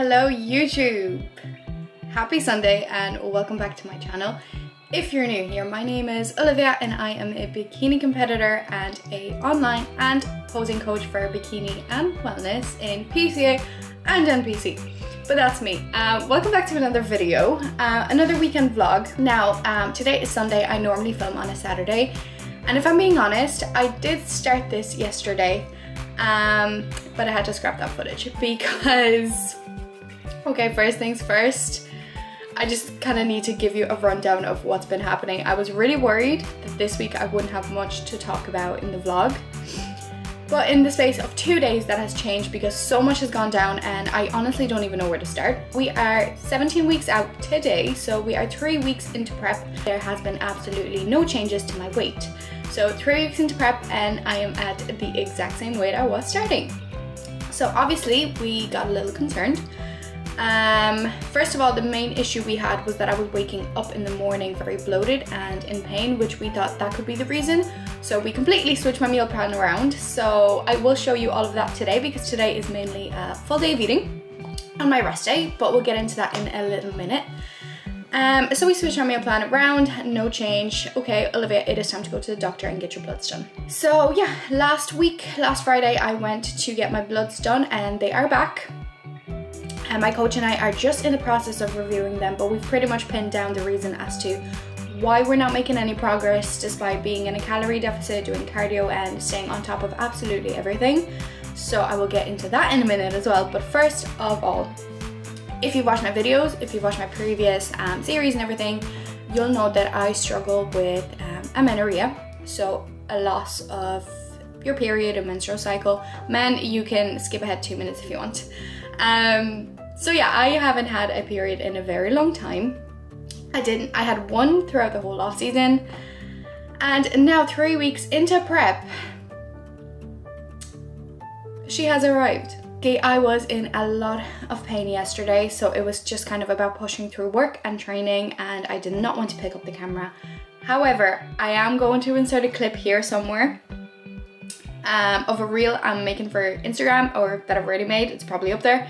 Hello YouTube! Happy Sunday and welcome back to my channel. If you're new here, my name is Oliwia and I am a bikini competitor and a online and posing coach for bikini and wellness in PCA and NPC. But that's me. Uh, welcome back to another video, uh, another weekend vlog. Now, um, today is Sunday. I normally film on a Saturday. And if I'm being honest, I did start this yesterday, um, but I had to scrap that footage because, okay, first things first, I just kind of need to give you a rundown of what's been happening. I was really worried that this week I wouldn't have much to talk about in the vlog. But in the space of two days that has changed because so much has gone down and I honestly don't even know where to start. We are 17 weeks out today, so we are three weeks into prep. There has been absolutely no changes to my weight. So three weeks into prep and I am at the exact same weight I was starting. So obviously we got a little concerned um, first of all, the main issue we had was that I was waking up in the morning very bloated and in pain, which we thought that could be the reason. So we completely switched my meal plan around. So I will show you all of that today because today is mainly a full day of eating and my rest day, but we'll get into that in a little minute. Um, so we switched our meal plan around, no change. Okay, Oliwia, it is time to go to the doctor and get your bloods done. So yeah, last week, last Friday, I went to get my bloods done and they are back and my coach and I are just in the process of reviewing them, but we've pretty much pinned down the reason as to why we're not making any progress despite being in a calorie deficit, doing cardio and staying on top of absolutely everything. So I will get into that in a minute as well. But first of all, if you've watched my videos, if you've watched my previous um, series and everything, you'll know that I struggle with um, amenorrhea. So a loss of your period and menstrual cycle. Men, you can skip ahead two minutes if you want. Um, so yeah, I haven't had a period in a very long time. I didn't, I had one throughout the whole off season. And now three weeks into prep, she has arrived. Okay, I was in a lot of pain yesterday, so it was just kind of about pushing through work and training and I did not want to pick up the camera. However, I am going to insert a clip here somewhere um, of a reel I'm making for Instagram or that I've already made, it's probably up there.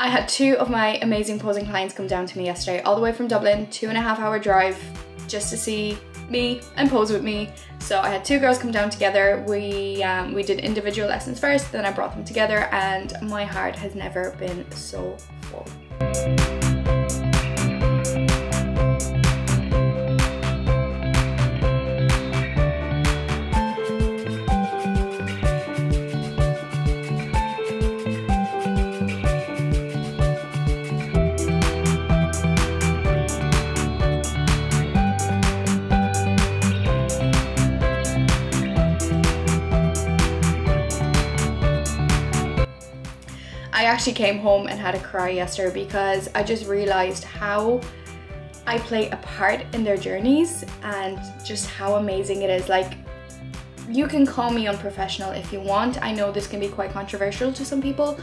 I had two of my amazing posing clients come down to me yesterday, all the way from Dublin, two and a half hour drive, just to see me and pose with me. So I had two girls come down together. We um, we did individual lessons first, then I brought them together, and my heart has never been so full. Actually came home and had a cry yesterday because I just realized how I play a part in their journeys and just how amazing it is. Like, you can call me unprofessional if you want. I know this can be quite controversial to some people,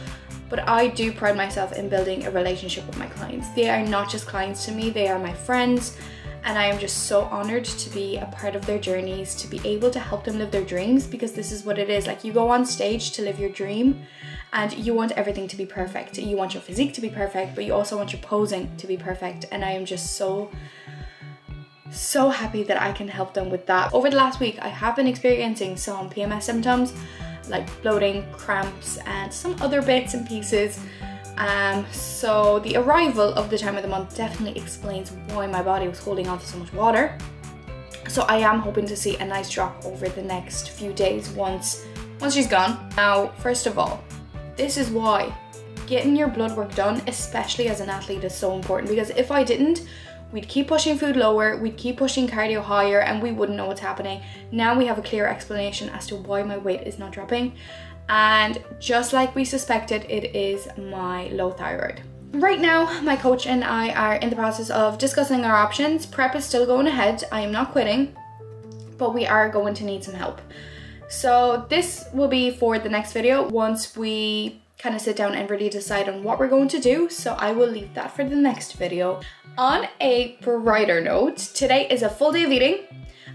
but I do pride myself in building a relationship with my clients. They are not just clients to me, they are my friends. And I am just so honored to be a part of their journeys, to be able to help them live their dreams because this is what it is. Like, you go on stage to live your dream and you want everything to be perfect. You want your physique to be perfect, but you also want your posing to be perfect. And I am just so, so happy that I can help them with that. Over the last week, I have been experiencing some PMS symptoms like bloating, cramps, and some other bits and pieces. Um, so the arrival of the time of the month definitely explains why my body was holding on to so much water. So I am hoping to see a nice drop over the next few days once once she's gone. Now, first of all, this is why getting your blood work done, especially as an athlete, is so important because if I didn't, we'd keep pushing food lower, we'd keep pushing cardio higher, and we wouldn't know what's happening. Now we have a clear explanation as to why my weight is not dropping. And just like we suspected, it is my low thyroid. Right now, my coach and I are in the process of discussing our options. Prep is still going ahead. I am not quitting, but we are going to need some help. So this will be for the next video once we kind of sit down and really decide on what we're going to do. So I will leave that for the next video. On a brighter note, today is a full day of eating.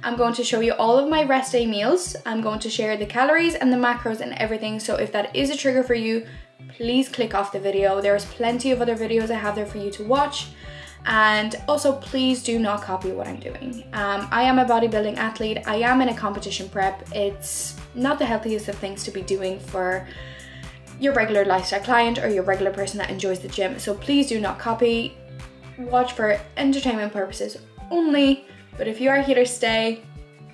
I'm going to show you all of my rest day meals. I'm going to share the calories and the macros and everything. So if that is a trigger for you, please click off the video. There's plenty of other videos I have there for you to watch. And also, please do not copy what I'm doing. Um, I am a bodybuilding athlete. I am in a competition prep. It's not the healthiest of things to be doing for your regular lifestyle client or your regular person that enjoys the gym. So please do not copy. Watch for entertainment purposes only. But if you are here to stay,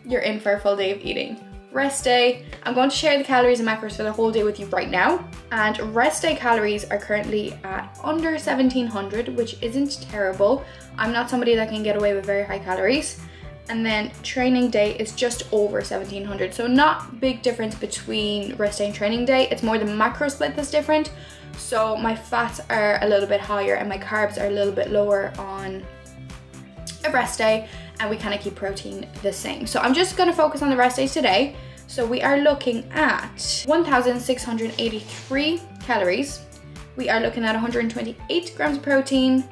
you're in for a full day of eating rest day. I'm going to share the calories and macros for the whole day with you right now. And rest day calories are currently at under 1700, which isn't terrible. I'm not somebody that can get away with very high calories. And then training day is just over 1700. So not big difference between rest day and training day. It's more the macro split that's different. So my fats are a little bit higher and my carbs are a little bit lower on a rest day and we kind of keep protein the same. So I'm just gonna focus on the rest days today. So we are looking at 1,683 calories. We are looking at 128 grams of protein,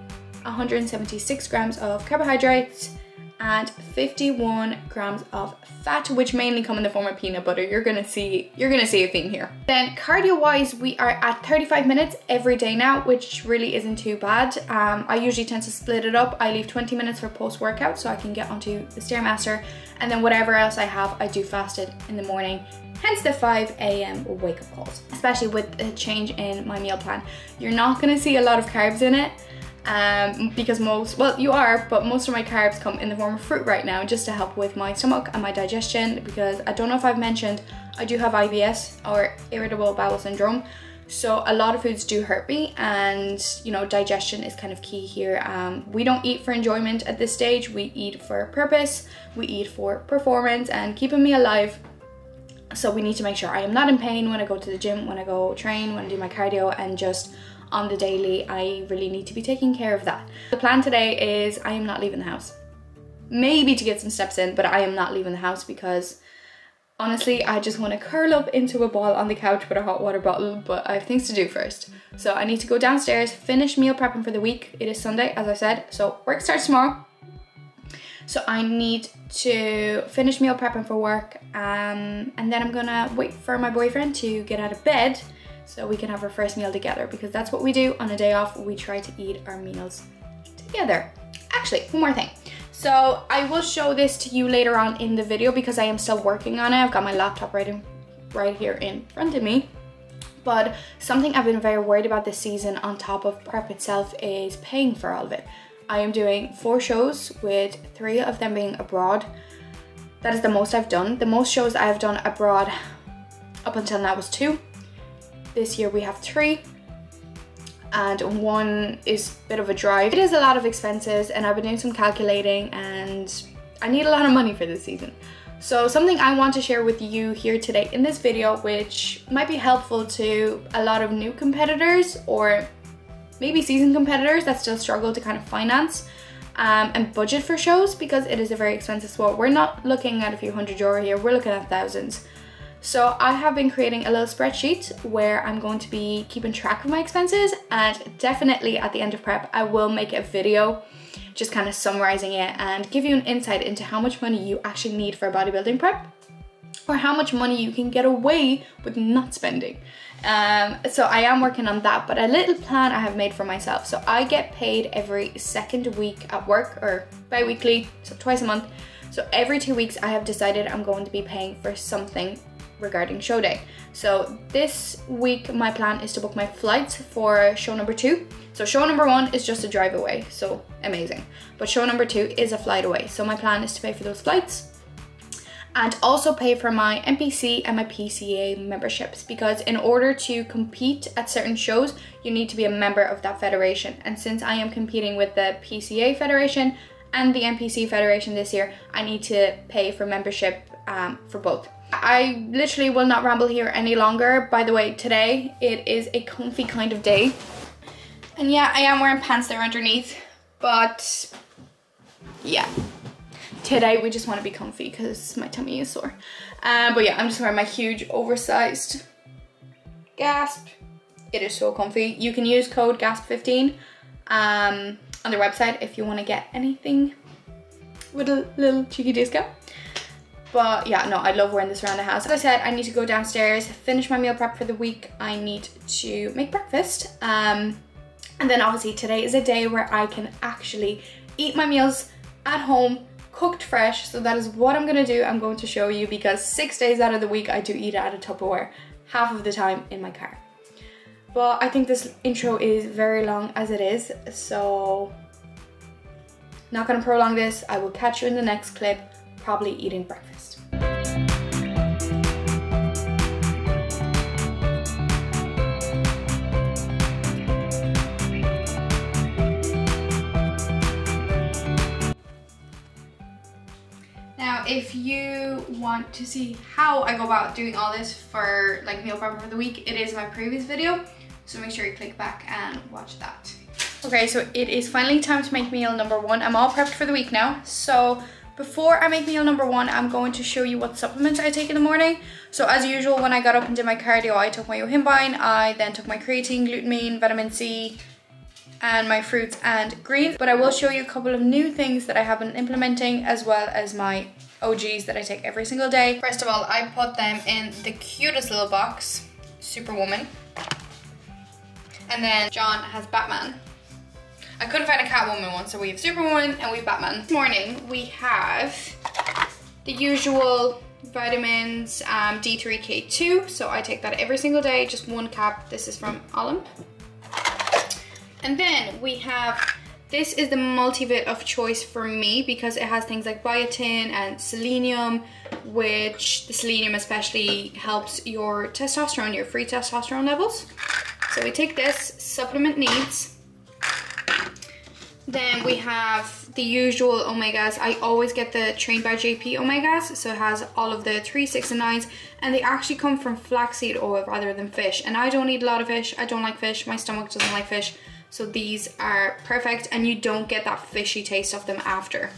176 grams of carbohydrates, and 51 grams of fat, which mainly come in the form of peanut butter. You're gonna see, you're gonna see a theme here. Then cardio wise, we are at 35 minutes every day now, which really isn't too bad. Um, I usually tend to split it up. I leave 20 minutes for post workout so I can get onto the Stairmaster and then whatever else I have, I do fasted in the morning hence the 5 a.m. wake up calls, especially with the change in my meal plan. You're not gonna see a lot of carbs in it um, because most, well you are, but most of my carbs come in the form of fruit right now just to help with my stomach and my digestion because I don't know if I've mentioned, I do have IBS or irritable bowel syndrome. So a lot of foods do hurt me and you know digestion is kind of key here. Um, we don't eat for enjoyment at this stage, we eat for purpose, we eat for performance and keeping me alive. So we need to make sure I am not in pain when I go to the gym, when I go train, when I do my cardio and just on the daily, I really need to be taking care of that. The plan today is I am not leaving the house. Maybe to get some steps in, but I am not leaving the house because honestly, I just want to curl up into a ball on the couch with a hot water bottle, but I have things to do first. So I need to go downstairs, finish meal prepping for the week. It is Sunday, as I said, so work starts tomorrow. So I need to finish meal prepping for work um, and then I'm gonna wait for my boyfriend to get out of bed so we can have our first meal together because that's what we do on a day off. We try to eat our meals together. Actually, one more thing. So I will show this to you later on in the video because I am still working on it. I've got my laptop right, in, right here in front of me. But something I've been very worried about this season on top of prep itself is paying for all of it. I am doing four shows with three of them being abroad. That is the most I've done. The most shows I have done abroad up until now was two. This year we have three and one is a bit of a drive. It is a lot of expenses and I've been doing some calculating and I need a lot of money for this season. So something I want to share with you here today in this video which might be helpful to a lot of new competitors or maybe seasoned competitors that still struggle to kind of finance um, and budget for shows because it is a very expensive sport. We're not looking at a few hundred euro here, we're looking at thousands. So I have been creating a little spreadsheet where I'm going to be keeping track of my expenses and definitely at the end of prep I will make a video just kind of summarizing it and give you an insight into how much money you actually need for a bodybuilding prep or how much money you can get away with not spending. Um, so I am working on that, but a little plan I have made for myself. So I get paid every second week at work or bi-weekly, so twice a month. So every two weeks I have decided I'm going to be paying for something regarding show day. So this week my plan is to book my flights for show number two. So show number one is just a drive away, so amazing. But show number two is a flight away. So my plan is to pay for those flights and also pay for my NPC and my PCA memberships because in order to compete at certain shows, you need to be a member of that federation. And since I am competing with the PCA Federation and the NPC Federation this year, I need to pay for membership um, for both. I literally will not ramble here any longer. By the way, today it is a comfy kind of day. And yeah, I am wearing pants there underneath, but yeah. Today we just want to be comfy because my tummy is sore. Um, but yeah, I'm just wearing my huge oversized Gasp. It is so comfy. You can use code GASP15 um, on their website if you want to get anything with a little cheeky discount. But yeah, no, I love wearing this around the house. As I said, I need to go downstairs, finish my meal prep for the week. I need to make breakfast. Um, and then obviously today is a day where I can actually eat my meals at home, cooked fresh. So that is what I'm gonna do. I'm going to show you because six days out of the week, I do eat out of Tupperware, half of the time in my car. But I think this intro is very long as it is. So not gonna prolong this. I will catch you in the next clip, probably eating breakfast. If you want to see how I go about doing all this for like meal prep for the week, it is my previous video. So make sure you click back and watch that. Okay, so it is finally time to make meal number one. I'm all prepped for the week now. So before I make meal number one, I'm going to show you what supplements I take in the morning. So as usual, when I got up and did my cardio, I took my yohimbine, I then took my creatine, glutamine, vitamin C, and my fruits and greens. But I will show you a couple of new things that I have been implementing as well as my OGs that I take every single day. First of all, I put them in the cutest little box, Superwoman. And then John has Batman. I couldn't find a Catwoman one, so we have Superwoman and we have Batman. This morning we have the usual vitamins, um, D3K2, so I take that every single day, just one cap. This is from Olymp. And then we have, this is the multivit of choice for me because it has things like biotin and selenium, which the selenium especially helps your testosterone, your free testosterone levels. So we take this, supplement needs. Then we have the usual omegas. I always get the Trained by JP omegas. So it has all of the 3, 6 and 9s. And they actually come from flaxseed oil rather than fish. And I don't eat a lot of fish. I don't like fish. My stomach doesn't like fish. So these are perfect and you don't get that fishy taste of them after.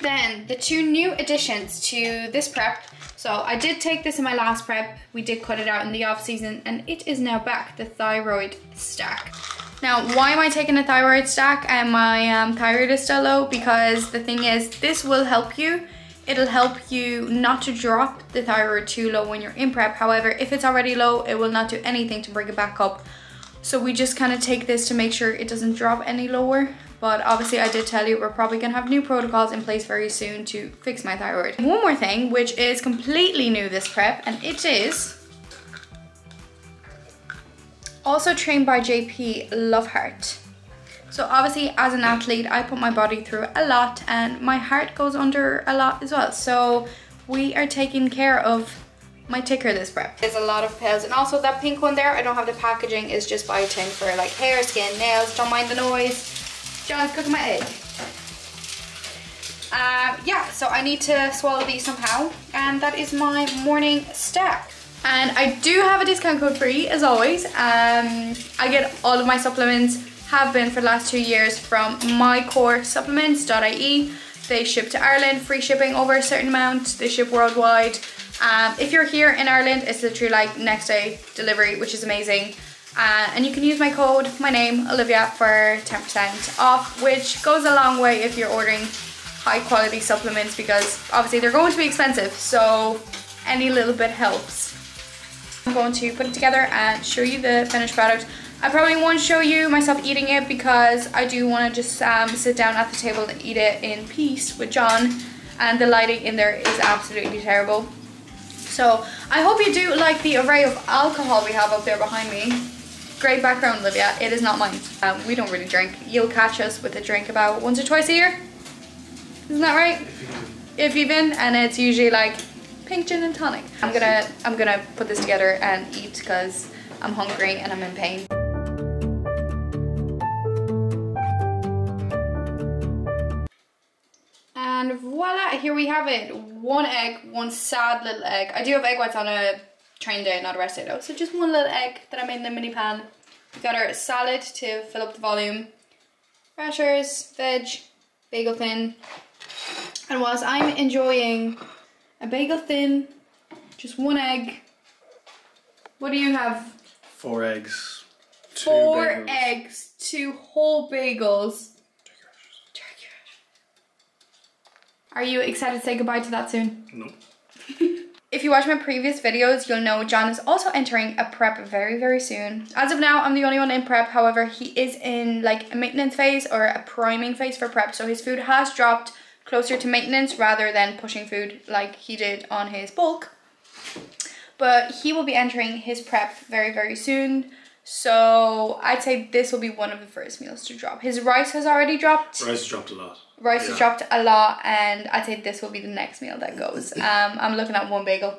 Then the two new additions to this prep. So I did take this in my last prep. We did cut it out in the off season and it is now back, the thyroid stack. Now, why am I taking a thyroid stack and my um, thyroid is still low? Because the thing is, this will help you. It'll help you not to drop the thyroid too low when you're in prep. However, if it's already low, it will not do anything to bring it back up so we just kind of take this to make sure it doesn't drop any lower. But obviously I did tell you we're probably gonna have new protocols in place very soon to fix my thyroid. One more thing, which is completely new this prep, and it is also trained by JP Love Heart. So obviously as an athlete, I put my body through a lot and my heart goes under a lot as well. So we are taking care of my ticker this prep. There's a lot of pills and also that pink one there, I don't have the packaging, is just biotin for like hair, skin, nails, don't mind the noise. John's cooking my egg. Um, yeah, so I need to swallow these somehow and that is my morning stack. And I do have a discount code free as always. Um, I get all of my supplements, have been for the last two years from mycoresupplements.ie. They ship to Ireland, free shipping over a certain amount. They ship worldwide. Um, if you're here in Ireland, it's literally like next day delivery, which is amazing. Uh, and you can use my code, my name, Oliwia, for 10% off, which goes a long way if you're ordering high quality supplements because obviously they're going to be expensive. So any little bit helps. I'm going to put it together and show you the finished product. I probably won't show you myself eating it because I do want to just um, sit down at the table and eat it in peace with John and the lighting in there is absolutely terrible. So I hope you do like the array of alcohol we have up there behind me. Great background, Oliwia. It is not mine. Um, we don't really drink. You'll catch us with a drink about once or twice a year. Isn't that right? If even, and it's usually like pink gin and tonic. I'm gonna, I'm gonna put this together and eat because I'm hungry and I'm in pain. Here we have it. One egg, one sad little egg. I do have egg whites on a train day, not a rest day though. So just one little egg that I made in the mini pan. We've got our salad to fill up the volume. Rashers, veg, bagel thin. And whilst I'm enjoying a bagel thin, just one egg, what do you have? Four eggs. Four bagels. eggs, two whole bagels. Are you excited to say goodbye to that soon? No. If you watch my previous videos, you'll know John is also entering a prep very, very soon. As of now, I'm the only one in prep. However, he is in like a maintenance phase or a priming phase for prep. So his food has dropped closer to maintenance rather than pushing food like he did on his bulk. But he will be entering his prep very, very soon. So I'd say this will be one of the first meals to drop. His rice has already dropped. Rice has dropped a lot. Rice Yeah. has dropped a lot, and I'd say this will be the next meal that goes. Um, I'm looking at one bagel.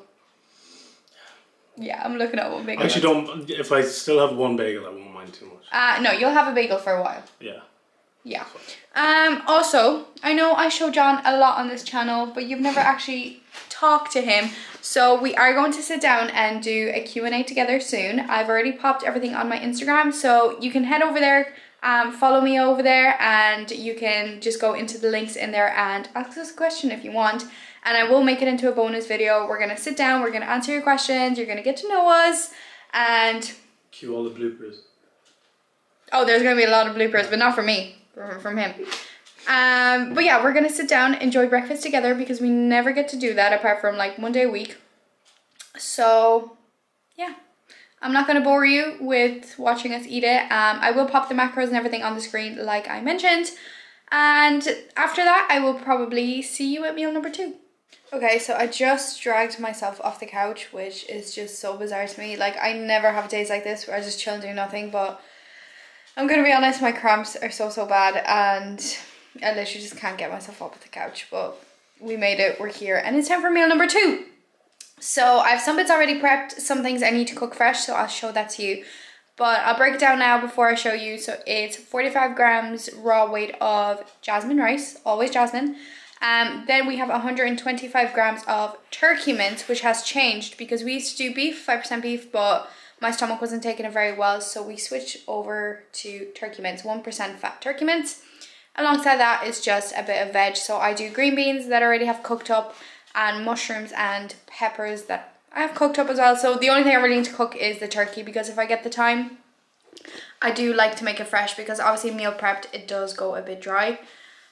Yeah, I'm looking at one bagel. I actually don't. If I still have one bagel, I won't mind too much. Uh, no, you'll have a bagel for a while. Yeah. Yeah. Um, also, I know I show John a lot on this channel, but you've never actually talked to him. So we are going to sit down and do a Q&A together soon. I've already popped everything on my Instagram, so you can head over there, um, follow me over there, and you can just go into the links in there and ask us a question if you want. And I will make it into a bonus video. We're going to sit down, we're going to answer your questions, you're going to get to know us, and Cue all the bloopers. Oh, there's gonna be a lot of bloopers, but not from me, from him. Um, but yeah, we're gonna sit down, enjoy breakfast together because we never get to do that apart from like one day a week. So, yeah, I'm not gonna bore you with watching us eat it. Um, I will pop the macros and everything on the screen, like I mentioned, and after that, I will probably see you at meal number two. Okay, so I just dragged myself off the couch, which is just so bizarre to me. Like, I never have days like this where I just chill and do nothing, but I'm gonna be honest, my cramps are so so bad and I literally just can't get myself up off the couch. But we made it, we're here, and it's time for meal number two. So I have some bits already prepped, some things I need to cook fresh, so I'll show that to you. But I'll break it down now before I show you. So it's 45 grams raw weight of jasmine rice, always jasmine. Um, then we have 125 grams of turkey mince, which has changed because we used to do beef, 5% beef, but my stomach wasn't taking it very well, so we switched over to turkey mince, 1% fat turkey mince. Alongside that is just a bit of veg, so I do green beans that I already have cooked up, and mushrooms and peppers that I have cooked up as well. So the only thing I really need to cook is the turkey because if I get the time, I do like to make it fresh because obviously meal prepped, it does go a bit dry.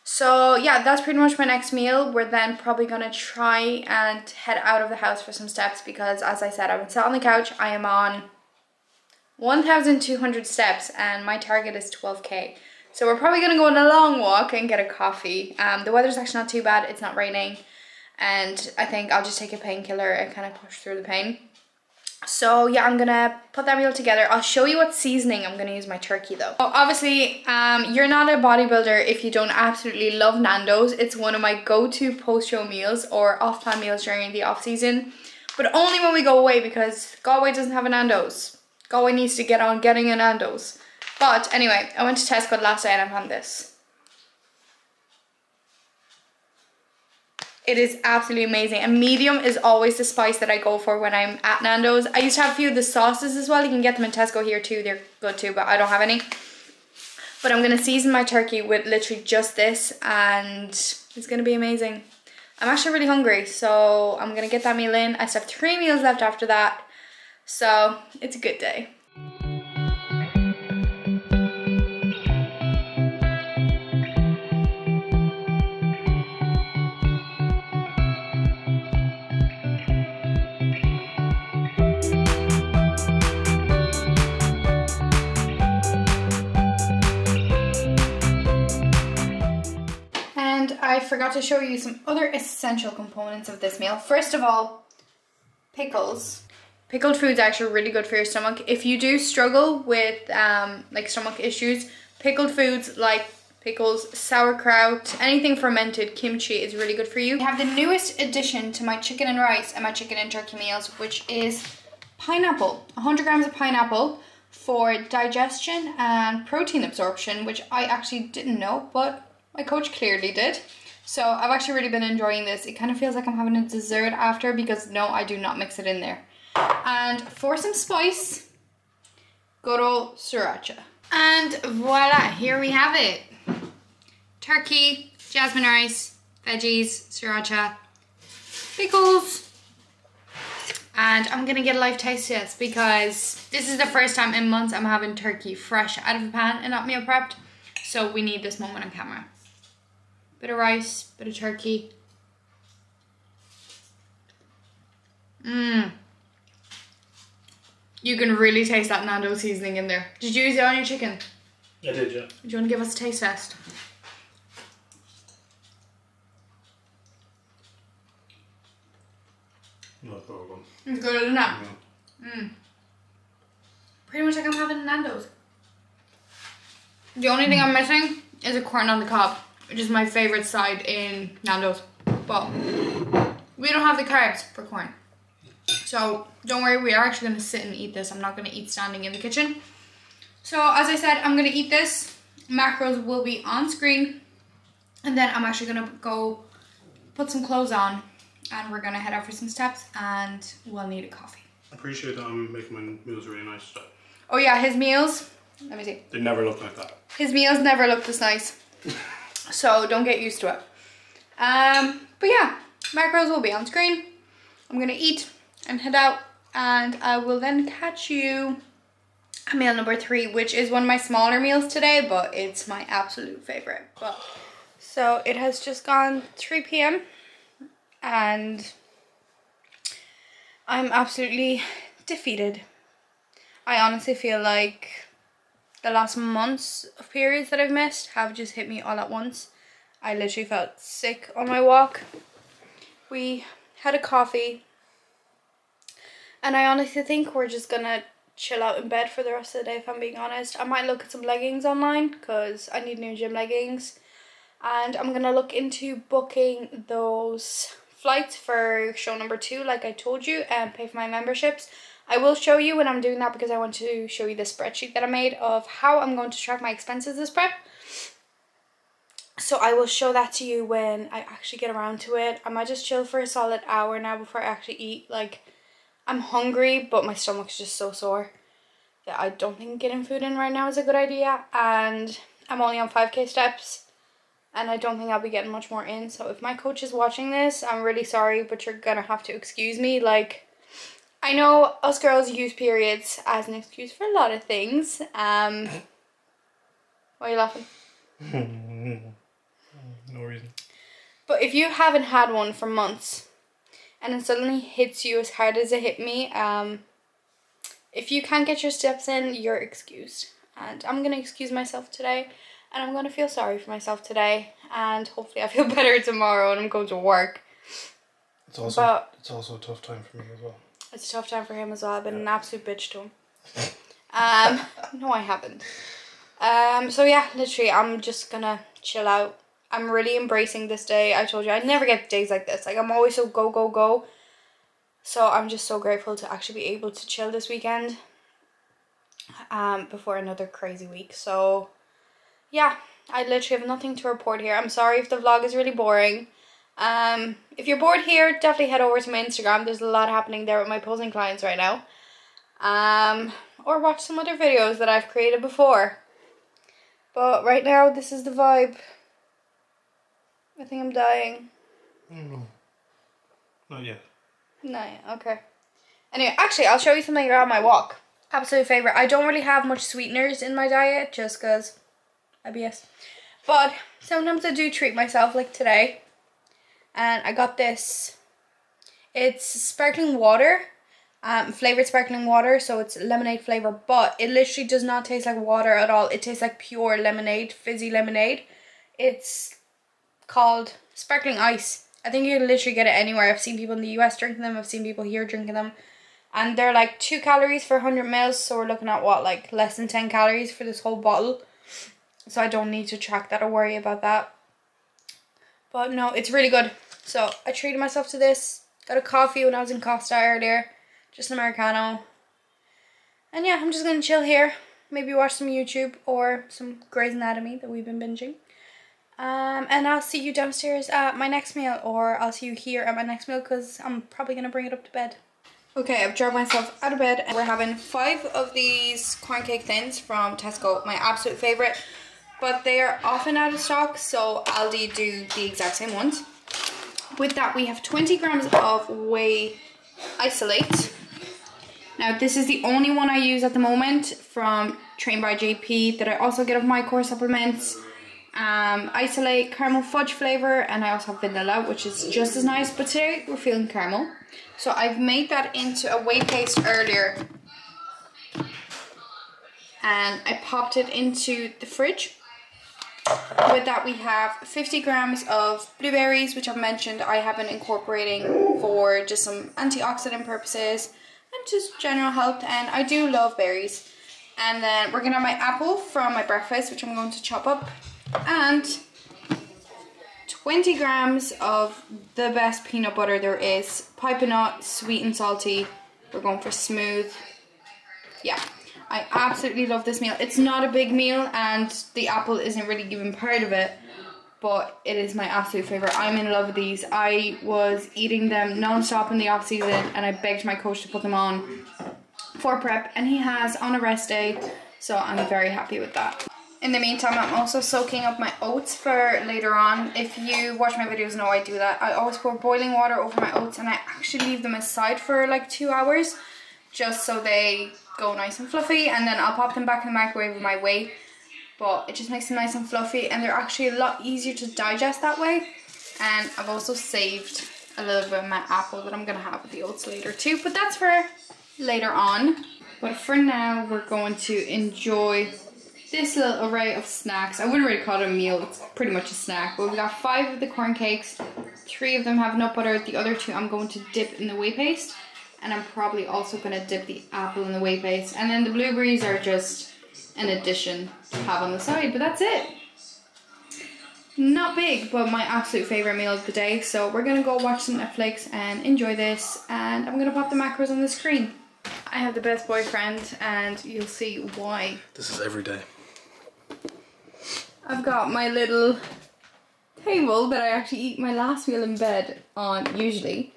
So yeah, that's pretty much my next meal. We're then probably gonna try and head out of the house for some steps because as I said, I've been sat on the couch. I am on 1,200 steps and my target is 12k. So we're probably gonna go on a long walk and get a coffee. Um, the weather's actually not too bad, it's not raining. And I think I'll just take a painkiller and kind of push through the pain. So yeah, I'm gonna put that meal together. I'll show you what seasoning I'm gonna use my turkey though. Oh, obviously, um, you're not a bodybuilder if you don't absolutely love Nando's. It's one of my go-to post-show meals or off-plan meals during the off-season. But only when we go away because Galway doesn't have a Nando's. Galway needs to get on getting a Nando's. But anyway, I went to Tesco last day and I found this. It is absolutely amazing. And medium is always the spice that I go for when I'm at Nando's. I used to have a few of the sauces as well. You can get them in Tesco here too. They're good too, but I don't have any. But I'm going to season my turkey with literally just this and it's going to be amazing. I'm actually really hungry, so I'm going to get that meal in. I still have three meals left after that. So it's a good day. Forgot to show you some other essential components of this meal. First of all, pickles. Pickled food's are actually really good for your stomach. If you do struggle with um, like stomach issues, pickled foods like pickles, sauerkraut, anything fermented, kimchi is really good for you. I have the newest addition to my chicken and rice and my chicken and turkey meals, which is pineapple. 100 grams of pineapple for digestion and protein absorption, which I actually didn't know, but my coach clearly did. So I've actually really been enjoying this. It kind of feels like I'm having a dessert after because no, I do not mix it in there. And for some spice, good old sriracha. And voila, here we have it. Turkey, jasmine rice, veggies, sriracha, pickles, and I'm gonna get a live taste test because this is the first time in months I'm having turkey fresh out of the pan and not meal prepped. So we need this moment on camera bit of rice, bit of turkey. Mmm. You can really taste that Nando seasoning in there. Did you use it on your chicken? I did, yeah. Do you want to give us a taste test? Not problem. It's good, enough. Mmm. Pretty much like I'm having Nando's. The only mm. thing I'm missing is a corn on the cob which is my favorite side in Nando's. But we don't have the carbs for corn. So don't worry, we are actually going to sit and eat this. I'm not going to eat standing in the kitchen. So as I said, I'm going to eat this. Macros will be on screen. And then I'm actually going to go put some clothes on and we're going to head out for some steps and we'll need a coffee. I appreciate that I'm um, making my meals really nice. So Oh yeah, his meals. Let me see. they never look like that. His meals never look this nice. So don't get used to it. Um, but yeah, macros will be on screen. I'm gonna eat and head out and I will then catch you at meal number three, which is one of my smaller meals today, but it's my absolute favorite. But so it has just gone 3 p.m. and I'm absolutely defeated. I honestly feel like the last months of periods that I've missed have just hit me all at once. I literally felt sick on my walk. We had a coffee. And I honestly think we're just gonna chill out in bed for the rest of the day if I'm being honest. I might look at some leggings online because I need new gym leggings. And I'm gonna look into booking those flights for show number two like I told you and pay for my memberships. I will show you when I'm doing that because I want to show you the spreadsheet that I made of how I'm going to track my expenses this prep. So I will show that to you when I actually get around to it. I might just chill for a solid hour now before I actually eat. Like, I'm hungry, but my stomach's just so sore. Yeah, I don't think getting food in right now is a good idea. And I'm only on 5k steps. And I don't think I'll be getting much more in. So if my coach is watching this, I'm really sorry, but you're gonna have to excuse me. Like, I know us girls use periods as an excuse for a lot of things. Um, why are you laughing? No reason. But if you haven't had one for months and it suddenly hits you as hard as it hit me, um, if you can't get your steps in, you're excused. And I'm going to excuse myself today and I'm going to feel sorry for myself today and hopefully I feel better tomorrow when I'm going to work. It's also But- it's also a tough time for me as well. It's a tough time for him as well. I've been an absolute bitch to him. Um, no, I haven't. Um, so yeah, literally, I'm just gonna chill out. I'm really embracing this day. I told you I never get days like this. Like I'm always so go go go. So I'm just so grateful to actually be able to chill this weekend. Um, before another crazy week. So, yeah, I literally have nothing to report here. I'm sorry if the vlog is really boring. Um, if you're bored here, definitely head over to my Instagram. There's a lot happening there with my posing clients right now. Um, or watch some other videos that I've created before. But right now, this is the vibe. I think I'm dying. No. Not yet. No, okay. Anyway, actually, I'll show you something around my walk. Absolute favorite. I don't really have much sweeteners in my diet just because IBS. But sometimes I do treat myself, like today. And I got this. It's sparkling water, um, flavored sparkling water, so it's lemonade flavor, but it literally does not taste like water at all. It tastes like pure lemonade, fizzy lemonade. It's called sparkling ice. I think you can literally get it anywhere. I've seen people in the US drinking them. I've seen people here drinking them. And they're like 2 calories for 100 mils. So we're looking at what, like less than 10 calories for this whole bottle. So I don't need to track that or worry about that. But no, it's really good. So I treated myself to this. Got a coffee when I was in Costa earlier. Just an Americano. And yeah, I'm just going to chill here. Maybe watch some YouTube or some Grey's Anatomy that we've been binging. Um, and I'll see you downstairs at my next meal, or I'll see you here at my next meal because I'm probably gonna bring it up to bed. Okay, I've dragged myself out of bed, and we're having five of these corn cake thins from Tesco, my absolute favorite. But they are often out of stock, so Aldi do the exact same ones. With that, we have 20 grams of whey isolate. Now, this is the only one I use at the moment from Train by JP that I also get of my core supplements um, isolate caramel fudge flavor and I also have vanilla which is just as nice but today we're feeling caramel so I've made that into a whey paste earlier and I popped it into the fridge. With that we have 50 grams of blueberries which I've mentioned I have been incorporating for just some antioxidant purposes and just general health and I do love berries. And then we're gonna have my apple from my breakfast which I'm going to chop up and 20 grams of the best peanut butter there is. Pip & Nut, sweet and salty. We're going for smooth. Yeah, I absolutely love this meal. It's not a big meal and the apple isn't really even part of it. But it is my absolute favourite. I'm in love with these. I was eating them non-stop in the off season and I begged my coach to put them on for prep and he has on a rest day. So I'm very happy with that. In the meantime, I'm also soaking up my oats for later on. If you watch my videos know I do that. I always pour boiling water over my oats and I actually leave them aside for like two hours just so they go nice and fluffy and then I'll pop them back in the microwave with my whey but it just makes them nice and fluffy and they're actually a lot easier to digest that way. And I've also saved a little bit of my apple that I'm gonna have with the oats later too but that's for later on. But for now we're going to enjoy this little array of snacks. I wouldn't really call it a meal it's pretty much a snack but we've got five of the corn cakes. Three of them have nut butter the other two I'm going to dip in the whey paste and I'm probably also going to dip the apple in the whey paste. And then the blueberries are just an addition to have on the side but that's it. Not big but my absolute favorite meal of the day. So we're gonna go watch some Netflix and enjoy this. And I'm gonna pop the macros on the screen. I have the best boyfriend and you'll see why. This is every day. I've got my little table that I actually eat my last meal in bed on usually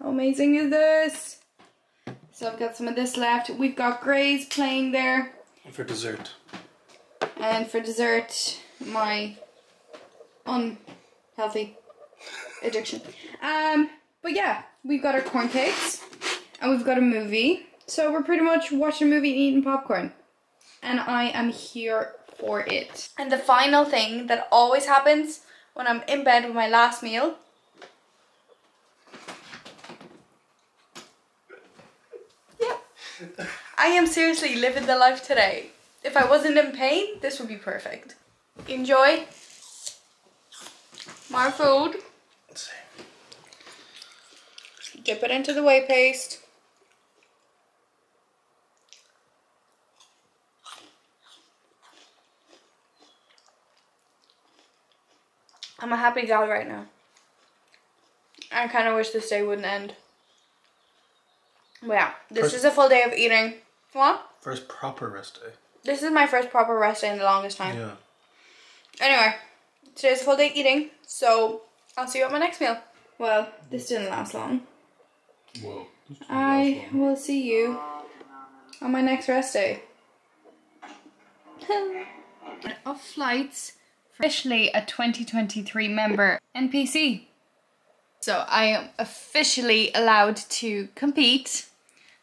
how amazing is this? So I've got some of this left. We've got Grey's playing there. And for dessert. And for dessert, my unhealthy addiction. Um, but yeah, we've got our corn cakes and we've got a movie. So we're pretty much watching a movie and eating popcorn. And I am here for it. And the final thing that always happens when I'm in bed with my last meal I am seriously living the life today. If I wasn't in pain, this would be perfect. Enjoy. More food. Let's see. Dip it into the whey paste. I'm a happy gal right now. I kind of wish this day wouldn't end. But yeah, this First- is a full day of eating. What? First proper rest day. This is my first proper rest day in the longest time. Yeah. Anyway, today's a full day eating, so I'll see you at my next meal. Well, this didn't last long. Whoa. I will see you on my next rest day. of flights, officially a 2023 member NPC. So I am officially allowed to compete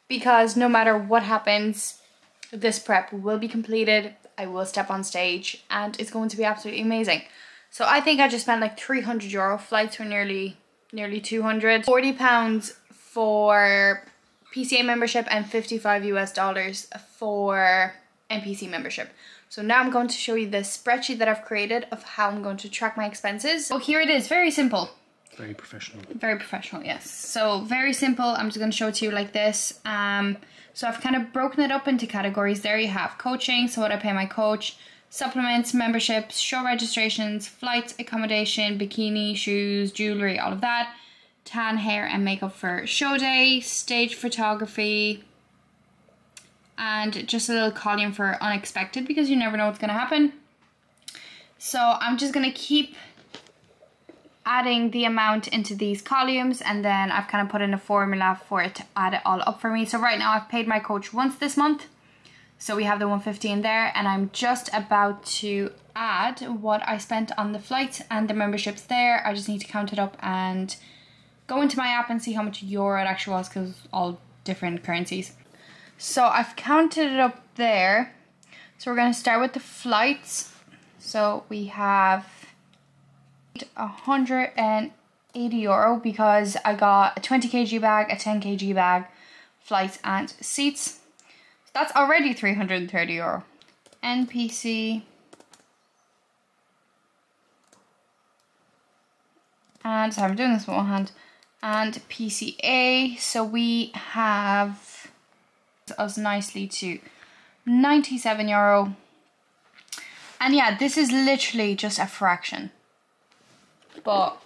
because no matter what happens, this prep will be completed. I will step on stage and it's going to be absolutely amazing. So I think I just spent like 300 euro. Flights were nearly nearly 200. 40 pounds for PCA membership and 55 US dollars for NPC membership. So now I'm going to show you the spreadsheet that I've created of how I'm going to track my expenses. So here it is, very simple. Very professional. Very professional, yes. So very simple. I'm just going to show it to you like this. Um, so I've kind of broken it up into categories. There you have coaching, so what I pay my coach, supplements, memberships, show registrations, flights, accommodation, bikini, shoes, jewelry, all of that. Tan hair and makeup for show day, stage photography, and just a little column for unexpected because you never know what's going to happen. So I'm just going to keep adding the amount into these columns and then I've kind of put in a formula for it to add it all up for me. So right now I've paid my coach once this month. So we have the 150 in there and I'm just about to add what I spent on the flight and the memberships there. I just need to count it up and go into my app and see how much euro it actually was because all different currencies. So I've counted it up there. So we're going to start with the flights. So we have 180 euro because I got a 20 kg bag, a 10 kg bag, flights and seats. So That's already 330 euro. NPC. And I'm doing this with one hand. And PCA. So we have us nicely to 97 euro. And yeah, this is literally just a fraction. But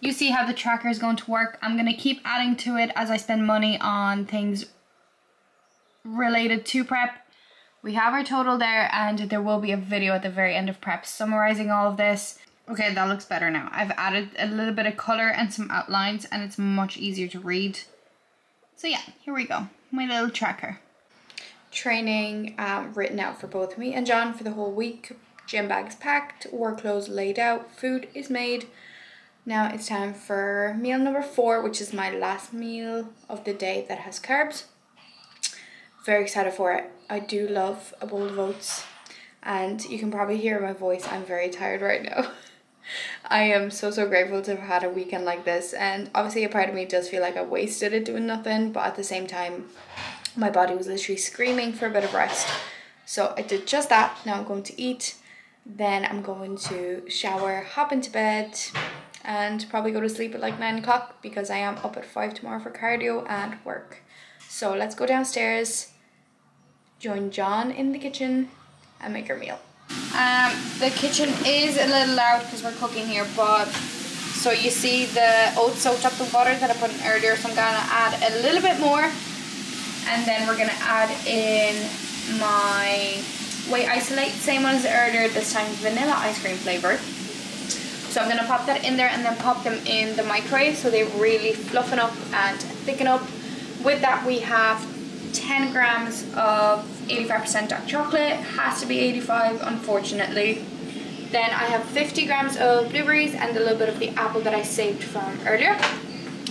you see how the tracker is going to work. I'm going to keep adding to it as I spend money on things related to prep. We have our total there and there will be a video at the very end of prep summarizing all of this. Okay, that looks better now. I've added a little bit of color and some outlines and it's much easier to read. So yeah, here we go. My little tracker. Training um, written out for both me and John for the whole week. Gym bags packed, work clothes laid out, food is made. Now it's time for meal number four, which is my last meal of the day that has carbs. Very excited for it. I do love a bowl of oats and you can probably hear my voice. I'm very tired right now. I am so so grateful to have had a weekend like this and obviously a part of me does feel like I wasted it doing nothing but at the same time my body was literally screaming for a bit of rest. So I did just that. Now I'm going to eat. Then I'm going to shower, hop into bed and probably go to sleep at like 9 o'clock because I am up at 5 tomorrow for cardio and work. So let's go downstairs, join John in the kitchen and make our meal. Um, the kitchen is a little loud because we're cooking here, but so you see the oats soaked up the water that I put in earlier, so I'm gonna add a little bit more, and then we're gonna add in my whey isolate, same one as earlier, this time vanilla ice cream flavored. So I'm gonna pop that in there and then pop them in the microwave so they really fluffen up and thicken up. With that we have 10 grams of 85% dark chocolate, has to be 85 unfortunately. Then I have 50 grams of blueberries and a little bit of the apple that I saved from earlier.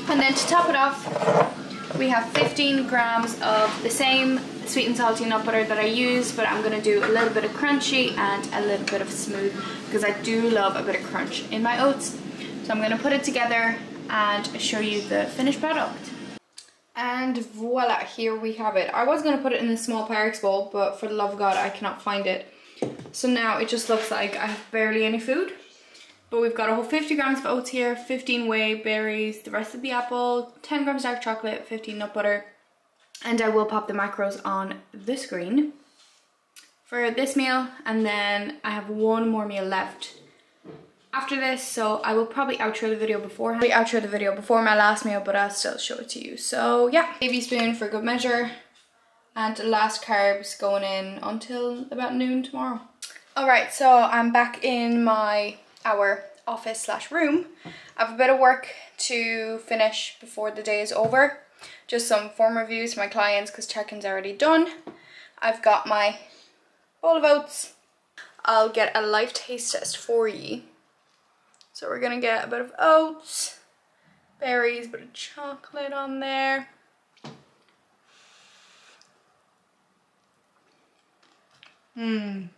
And then to top it off, we have 15 grams of the same sweet and salty nut butter that I use, but I'm gonna do a little bit of crunchy and a little bit of smooth because I do love a bit of crunch in my oats. So I'm gonna put it together and show you the finished product. And voila, here we have it. I was going to put it in a small Pyrex bowl, but for the love of God, I cannot find it. So now it just looks like I have barely any food. But we've got a whole 50 grams of oats here, 15 whey, berries, the rest of the apple, 10 grams dark chocolate, 15 nut butter. And I will pop the macros on the screen for this meal. And then I have one more meal left after this so I will probably outro the video beforehand. I outro the video before my last meal but I'll still show it to you. So yeah, baby spoon for good measure and last carbs going in until about noon tomorrow. Alright, so I'm back in my our office slash room. I have a bit of work to finish before the day is over. Just some form reviews for my clients because check-in's already done. I've got my bowl of oats. I'll get a live taste test for you so we're gonna get a bit of oats, berries, bit of chocolate on there. Mmm.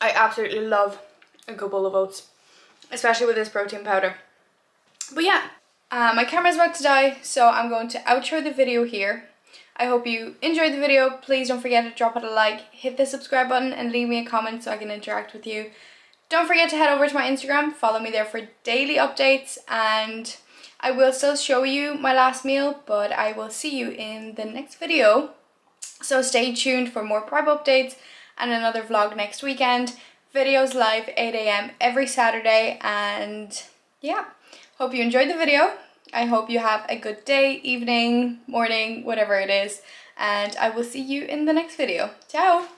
I absolutely love a good bowl of oats, especially with this protein powder. But yeah, uh, my camera's about to die, so I'm going to outro the video here. I hope you enjoyed the video. Please don't forget to drop it a like, hit the subscribe button and leave me a comment so I can interact with you. Don't forget to head over to my Instagram, follow me there for daily updates and I will still show you my last meal, but I will see you in the next video. So stay tuned for more prep updates and another vlog next weekend. Videos live 8am every Saturday and yeah, hope you enjoyed the video. I hope you have a good day, evening, morning, whatever it is. And I will see you in the next video. Ciao!